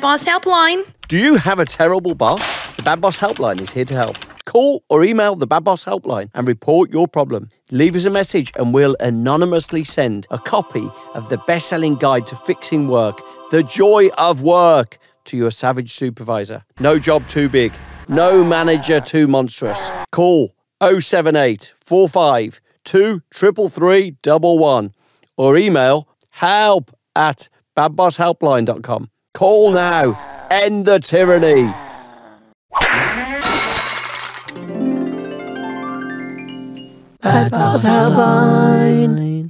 Boss Helpline. Do you have a terrible boss? The Bad Boss Helpline is here to help. Call or email the Bad Boss Helpline and report your problem. Leave us a message and we'll anonymously send a copy of the best selling guide to fixing work, The Joy of Work, to your savage supervisor. No job too big, no manager too monstrous. Call 078 45 23311 or email help at badbosshelpline.com. Call now. End the tyranny. Bad Boss Helpline.